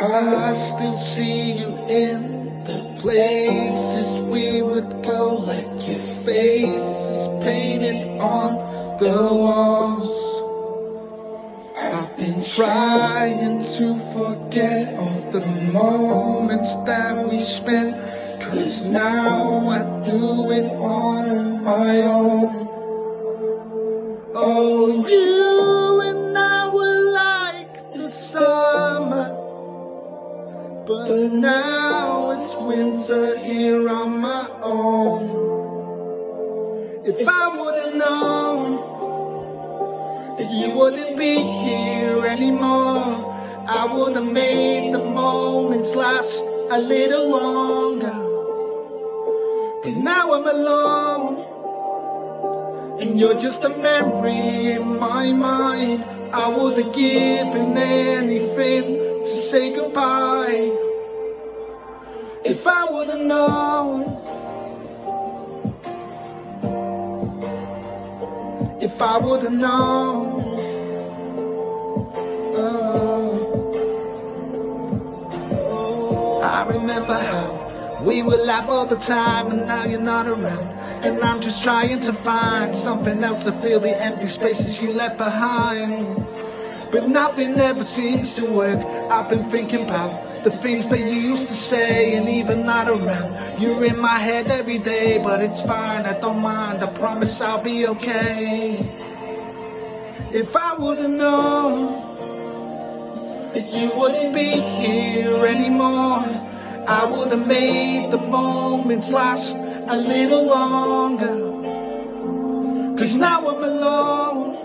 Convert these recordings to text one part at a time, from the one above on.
I still see you in the places we would go, like your face is painted on the walls. I've been trying to forget all the moments that we spent, cause now I do it on my own. Oh, you and I were like the summer. But now it's winter here on my own. If I would've known that you wouldn't be here anymore, I would've made the moments last a little longer. Cause now I'm alone, and you're just a memory in my mind. I would've given anything to say goodbye. If I would've known, if I would've known, oh. oh. I remember how we would laugh all the time, and now you're not around. And I'm just trying to find something else to fill the empty spaces you left behind. But nothing ever seems to work. I've been thinking about the things that you used to say, and even not around. You're in my head every day, but it's fine, I don't mind. I promise I'll be okay. If I would've known that you wouldn't be here anymore, I would've made the moments last a little longer. Cause now I'm alone.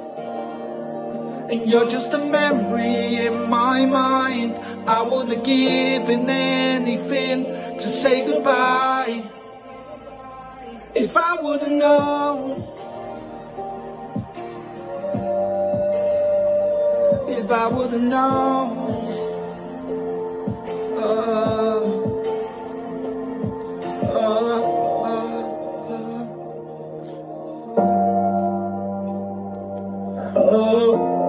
And you're just a memory in my mind. I would have given anything to say goodbye. If I would have known. If I would have known. Hello.